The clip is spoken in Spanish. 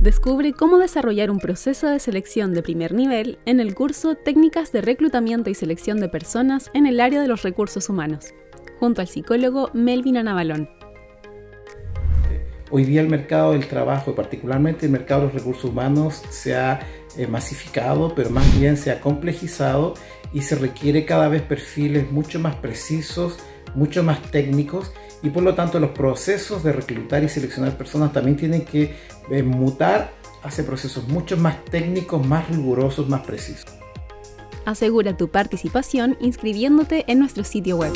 Descubre cómo desarrollar un proceso de selección de primer nivel en el curso Técnicas de Reclutamiento y Selección de Personas en el área de los recursos humanos, junto al psicólogo Melvin Anabalón. Hoy día el mercado del trabajo, y particularmente el mercado de los recursos humanos, se ha eh, masificado, pero más bien se ha complejizado y se requiere cada vez perfiles mucho más precisos, mucho más técnicos y por lo tanto los procesos de reclutar y seleccionar personas también tienen que eh, mutar hacia procesos mucho más técnicos, más rigurosos, más precisos. Asegura tu participación inscribiéndote en nuestro sitio web.